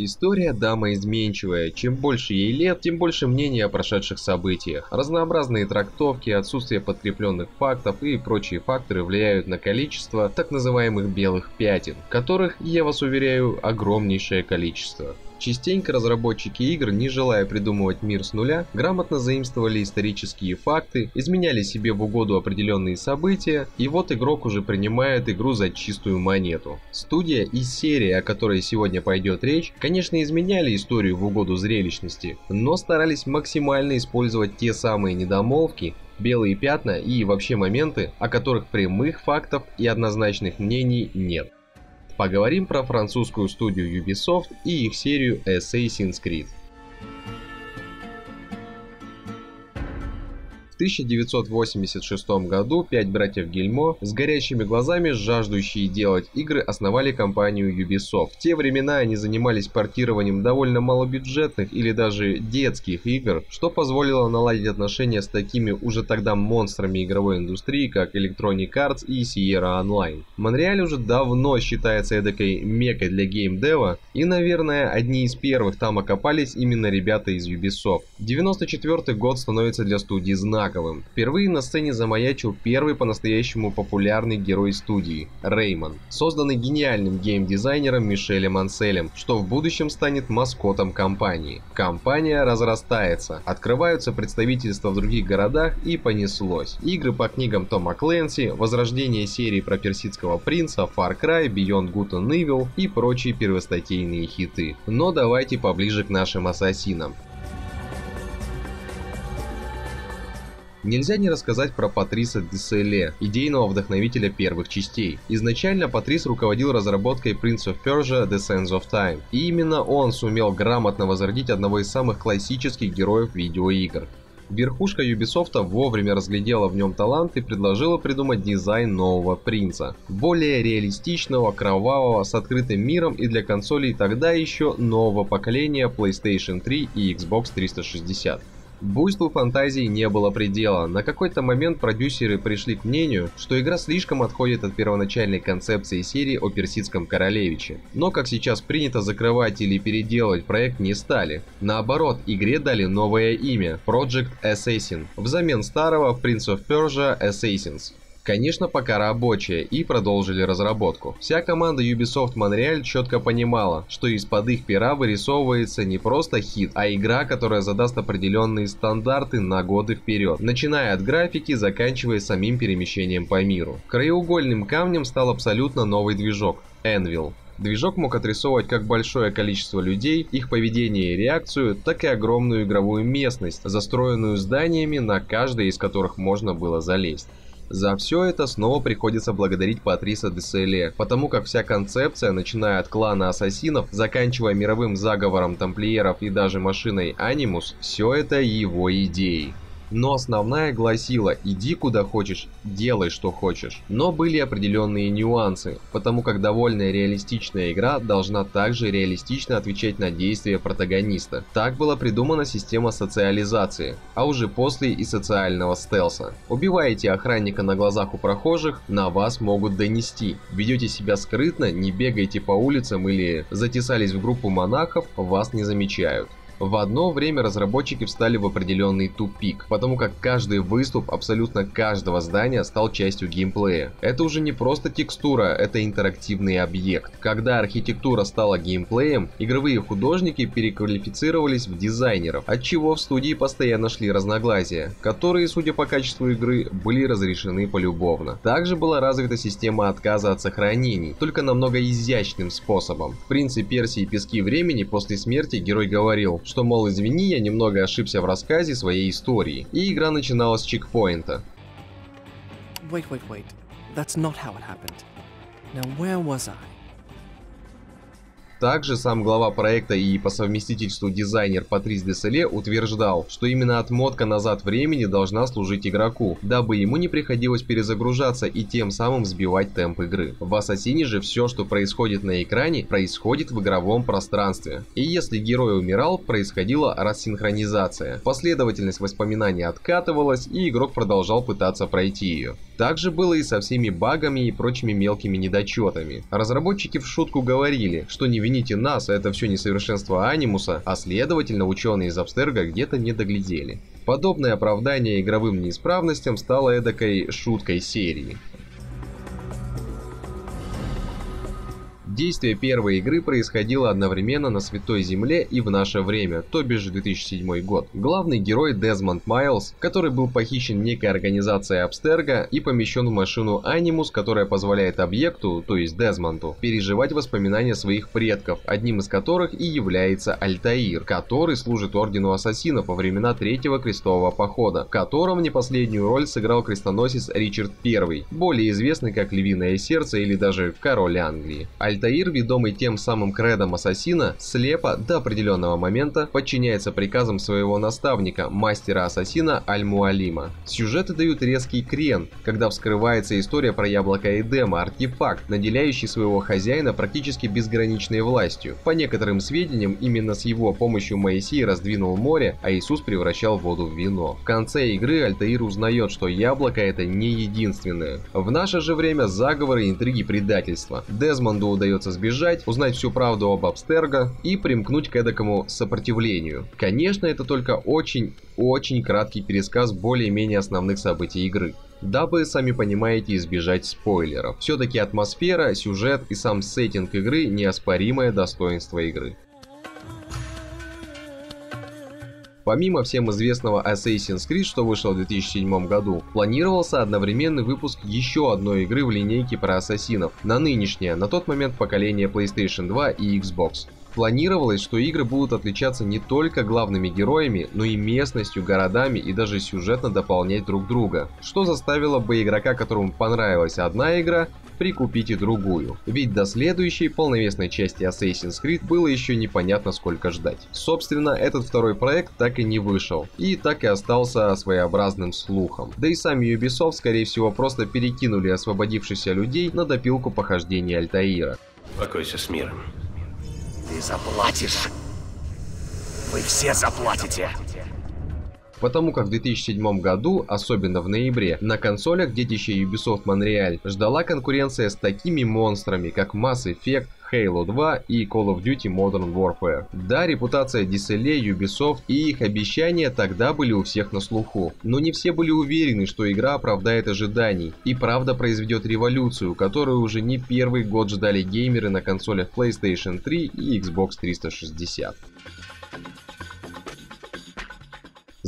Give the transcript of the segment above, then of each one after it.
История дама изменчивая. Чем больше ей лет, тем больше мнений о прошедших событиях. Разнообразные трактовки, отсутствие подкрепленных фактов и прочие факторы влияют на количество так называемых белых пятен, которых, я вас уверяю, огромнейшее количество. Частенько разработчики игр, не желая придумывать мир с нуля, грамотно заимствовали исторические факты, изменяли себе в угоду определенные события, и вот игрок уже принимает игру за чистую монету. Студия и серия, о которой сегодня пойдет речь, конечно изменяли историю в угоду зрелищности, но старались максимально использовать те самые недомолвки, белые пятна и вообще моменты, о которых прямых фактов и однозначных мнений нет. Поговорим про французскую студию Ubisoft и их серию Assassin's Creed. 1986 году пять братьев Гильмо с горящими глазами, жаждущие делать игры, основали компанию Ubisoft. В те времена они занимались портированием довольно малобюджетных или даже детских игр, что позволило наладить отношения с такими уже тогда монстрами игровой индустрии, как Electronic Arts и Sierra Online. Монреаль уже давно считается эдакой мекой для геймдева, и, наверное, одни из первых там окопались именно ребята из Ubisoft. 94 год становится для студии знак знаковым. Впервые на сцене замаячил первый по-настоящему популярный герой студии – Реймон, созданный гениальным геймдизайнером Мишелем Анселем, что в будущем станет маскотом компании. Компания разрастается, открываются представительства в других городах и понеслось. Игры по книгам Тома Кленси, возрождение серии про персидского принца, Far Cry, Beyond Good and Evil и прочие первостатейные хиты. Но давайте поближе к нашим ассасинам. Нельзя не рассказать про Патриса Деселе, идейного вдохновителя первых частей. Изначально Патрис руководил разработкой Prince of Persia The Sands of Time, и именно он сумел грамотно возродить одного из самых классических героев видеоигр. Верхушка Ubisoft вовремя разглядела в нем талант и предложила придумать дизайн нового принца. Более реалистичного, кровавого, с открытым миром и для консолей тогда еще нового поколения PlayStation 3 и Xbox 360. Буйству фантазии не было предела. На какой-то момент продюсеры пришли к мнению, что игра слишком отходит от первоначальной концепции серии о персидском королевиче. Но, как сейчас принято, закрывать или переделывать проект не стали. Наоборот, игре дали новое имя – Project Assassin, взамен старого Prince of Persia Assassins. Конечно, пока рабочая, и продолжили разработку. Вся команда Ubisoft Montreal четко понимала, что из-под их пера вырисовывается не просто хит, а игра, которая задаст определенные стандарты на годы вперед, начиная от графики, заканчивая самим перемещением по миру. Краеугольным камнем стал абсолютно новый движок – Anvil. Движок мог отрисовывать как большое количество людей, их поведение и реакцию, так и огромную игровую местность, застроенную зданиями, на каждое из которых можно было залезть. За все это снова приходится благодарить Патриса Деселе, потому как вся концепция, начиная от клана ассасинов, заканчивая мировым заговором тамплиеров и даже машиной Анимус, все это его идеи но основная гласила «иди куда хочешь, делай что хочешь». Но были определенные нюансы, потому как довольно реалистичная игра должна также реалистично отвечать на действия протагониста. Так была придумана система социализации, а уже после и социального стелса. Убиваете охранника на глазах у прохожих, на вас могут донести. Ведете себя скрытно, не бегаете по улицам или затесались в группу монахов, вас не замечают. В одно время разработчики встали в определенный тупик, потому как каждый выступ абсолютно каждого здания стал частью геймплея. Это уже не просто текстура, это интерактивный объект. Когда архитектура стала геймплеем, игровые художники переквалифицировались в дизайнеров, от чего в студии постоянно шли разногласия, которые, судя по качеству игры, были разрешены полюбовно. Также была развита система отказа от сохранений, только намного изящным способом. В «Принце Персии. Пески времени» после смерти герой говорил, что, мол, извини, я немного ошибся в рассказе своей истории, и игра начиналась с чекпоинта. Wait, wait, wait. That's not how it happened. Now where was I? Также сам глава проекта и по совместительству дизайнер Патрис Деселе утверждал, что именно отмотка назад времени должна служить игроку, дабы ему не приходилось перезагружаться и тем самым сбивать темп игры. В Ассасине же все, что происходит на экране, происходит в игровом пространстве. И если герой умирал, происходила рассинхронизация. Последовательность воспоминаний откатывалась, и игрок продолжал пытаться пройти ее. Также было и со всеми багами и прочими мелкими недочетами. Разработчики в шутку говорили, что не вините нас, это все несовершенство анимуса, а следовательно ученые из Абстерга где-то не доглядели. Подобное оправдание игровым неисправностям стало эдакой шуткой серии. Действие первой игры происходило одновременно на Святой Земле и в наше время, то бишь 2007 год. Главный герой Дезмонд Майлз, который был похищен некой организацией Абстерга и помещен в машину Анимус, которая позволяет объекту, то есть Дезмонду, переживать воспоминания своих предков, одним из которых и является Альтаир, который служит Ордену Ассасинов во времена Третьего Крестового Похода, в котором не последнюю роль сыграл крестоносец Ричард I, более известный как Львиное Сердце или даже Король Англии. Альтаир Альтаир, ведомый тем самым кредом ассасина, слепо до определенного момента подчиняется приказам своего наставника, мастера-ассасина Аль-Муалима. Сюжеты дают резкий крен, когда вскрывается история про яблоко Эдема, артефакт, наделяющий своего хозяина практически безграничной властью. По некоторым сведениям, именно с его помощью Моисей раздвинул море, а Иисус превращал воду в вино. В конце игры Альтаир узнает, что яблоко это не единственное. В наше же время заговоры, интриги, предательства. Дезмонду удается удается сбежать, узнать всю правду об Абстерго и примкнуть к эдакому сопротивлению. Конечно, это только очень-очень краткий пересказ более-менее основных событий игры дабы, сами понимаете, избежать спойлеров. Все-таки атмосфера, сюжет и сам сеттинг игры – неоспоримое достоинство игры. Помимо всем известного Assassin's Creed, что вышел в 2007 году, планировался одновременный выпуск еще одной игры в линейке про ассасинов, на нынешнее, на тот момент поколение PlayStation 2 и Xbox. Планировалось, что игры будут отличаться не только главными героями, но и местностью, городами и даже сюжетно дополнять друг друга, что заставило бы игрока, которому понравилась одна игра, прикупить и другую. Ведь до следующей полновесной части Assassin's Creed было еще непонятно сколько ждать. Собственно, этот второй проект так и не вышел, и так и остался своеобразным слухом. Да и сами Ubisoft, скорее всего, просто перекинули освободившихся людей на допилку похождений Альтаира. Покойся с миром. Ты заплатишь. Вы все заплатите потому как в 2007 году, особенно в ноябре, на консолях детища Ubisoft Montreal ждала конкуренция с такими монстрами, как Mass Effect, Halo 2 и Call of Duty Modern Warfare. Да, репутация DSLA, Ubisoft и их обещания тогда были у всех на слуху, но не все были уверены, что игра оправдает ожиданий и правда произведет революцию, которую уже не первый год ждали геймеры на консолях PlayStation 3 и Xbox 360.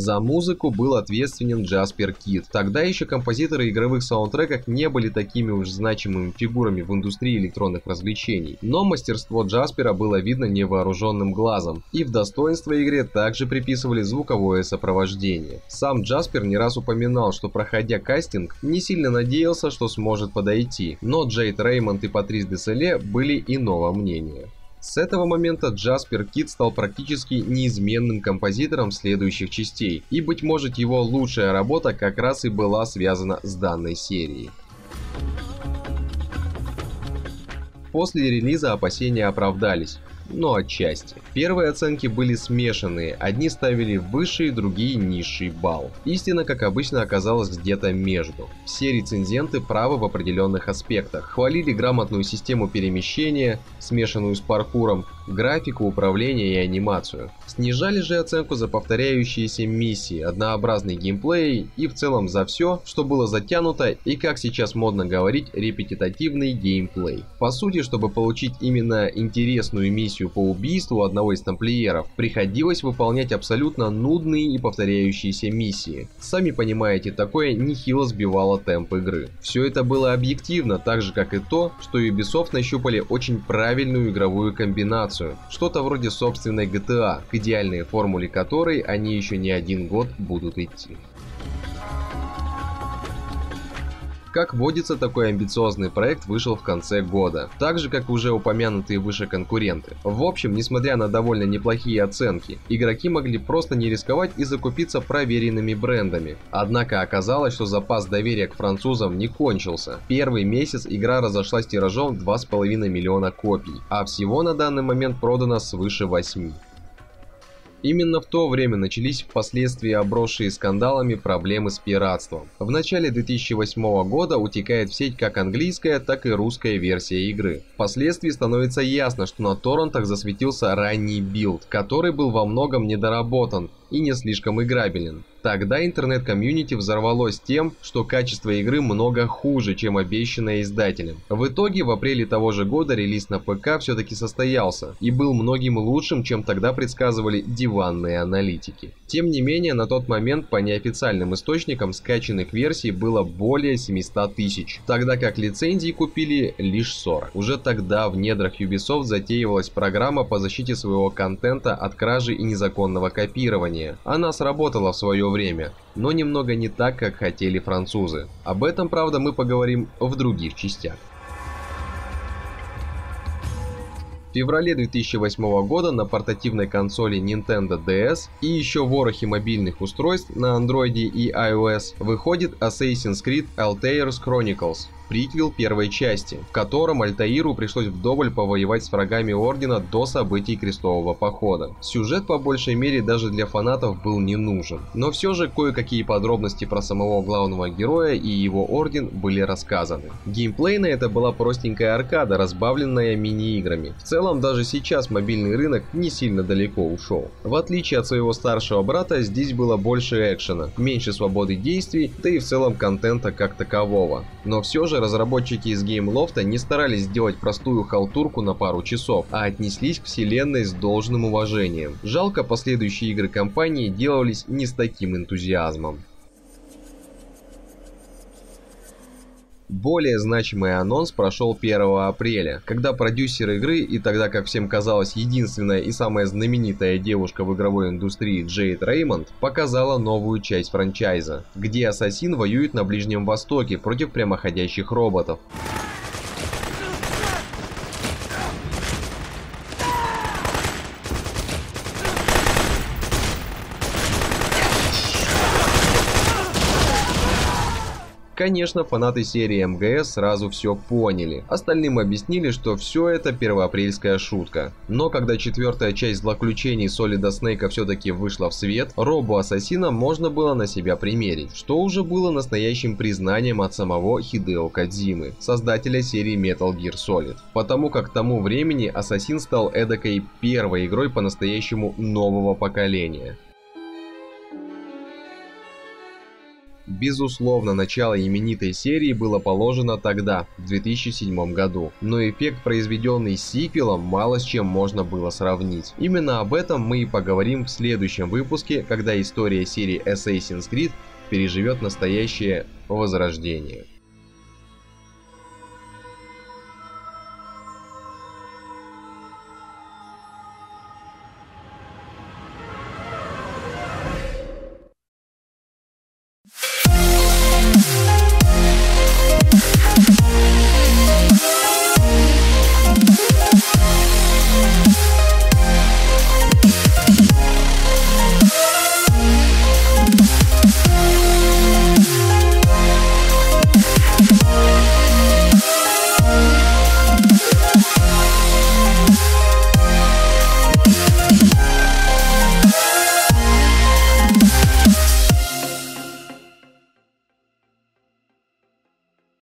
За музыку был ответственен Джаспер Кит. Тогда еще композиторы игровых саундтреков не были такими уж значимыми фигурами в индустрии электронных развлечений. Но мастерство Джаспера было видно невооруженным глазом. И в достоинство игре также приписывали звуковое сопровождение. Сам Джаспер не раз упоминал, что проходя кастинг, не сильно надеялся, что сможет подойти. Но Джейд Реймонд и Патрис Деселе были иного мнения. С этого момента Джаспер Кит стал практически неизменным композитором следующих частей, и быть может его лучшая работа как раз и была связана с данной серией. После релиза опасения оправдались но отчасти. Первые оценки были смешанные, одни ставили высший, другие низший балл. Истина, как обычно, оказалась где-то между. Все рецензенты правы в определенных аспектах. Хвалили грамотную систему перемещения, смешанную с паркуром, графику, управление и анимацию. Снижали же оценку за повторяющиеся миссии, однообразный геймплей и в целом за все, что было затянуто и, как сейчас модно говорить, репетитивный геймплей. По сути, чтобы получить именно интересную миссию по убийству одного из тамплиеров, приходилось выполнять абсолютно нудные и повторяющиеся миссии. Сами понимаете, такое нехило сбивало темп игры. Все это было объективно, так же как и то, что Ubisoft нащупали очень правильную игровую комбинацию информацию, что-то вроде собственной GTA, к идеальной формуле которой они еще не один год будут идти. Как водится, такой амбициозный проект вышел в конце года, так же как уже упомянутые выше конкуренты. В общем, несмотря на довольно неплохие оценки, игроки могли просто не рисковать и закупиться проверенными брендами. Однако оказалось, что запас доверия к французам не кончился. Первый месяц игра разошлась тиражом 2,5 миллиона копий, а всего на данный момент продано свыше 8. Именно в то время начались впоследствии обросшие скандалами проблемы с пиратством. В начале 2008 года утекает в сеть как английская, так и русская версия игры. Впоследствии становится ясно, что на торрентах засветился ранний билд, который был во многом недоработан и не слишком играбелен. Тогда интернет-комьюнити взорвалось тем, что качество игры много хуже, чем обещанное издателем. В итоге в апреле того же года релиз на ПК все-таки состоялся и был многим лучшим, чем тогда предсказывали диванные аналитики. Тем не менее, на тот момент по неофициальным источникам скачанных версий было более 700 тысяч, тогда как лицензии купили лишь 40. Уже тогда в недрах Ubisoft затеивалась программа по защите своего контента от кражи и незаконного копирования. Она сработала в свое время, но немного не так, как хотели французы. Об этом, правда, мы поговорим в других частях. В феврале 2008 года на портативной консоли Nintendo DS и еще ворохе мобильных устройств на Android и iOS выходит Assassin's Creed Altair's Chronicles приквел первой части, в котором Альтаиру пришлось вдоволь повоевать с врагами Ордена до событий Крестового Похода. Сюжет по большей мере даже для фанатов был не нужен, но все же кое-какие подробности про самого главного героя и его Орден были рассказаны. Геймплейно это была простенькая аркада, разбавленная мини-играми. В целом даже сейчас мобильный рынок не сильно далеко ушел. В отличие от своего старшего брата, здесь было больше экшена, меньше свободы действий, да и в целом контента как такового. Но все же разработчики из Геймлофта не старались сделать простую халтурку на пару часов, а отнеслись к вселенной с должным уважением. Жалко, последующие игры компании делались не с таким энтузиазмом. Более значимый анонс прошел 1 апреля, когда продюсер игры и тогда, как всем казалось, единственная и самая знаменитая девушка в игровой индустрии Джейд Реймонд показала новую часть франчайза, где ассасин воюет на Ближнем Востоке против прямоходящих роботов. Конечно, фанаты серии МГС сразу все поняли. Остальным объяснили, что все это первоапрельская шутка. Но когда четвертая часть злоключений Солида Снейка все-таки вышла в свет, робу Ассасина можно было на себя примерить, что уже было настоящим признанием от самого Хидео Кадзимы, создателя серии Metal Gear Solid. Потому как к тому времени Ассасин стал эдакой первой игрой по-настоящему нового поколения. Безусловно, начало именитой серии было положено тогда, в 2007 году, но эффект, произведенный сиквелом, мало с чем можно было сравнить. Именно об этом мы и поговорим в следующем выпуске, когда история серии Assassin's Creed переживет настоящее возрождение.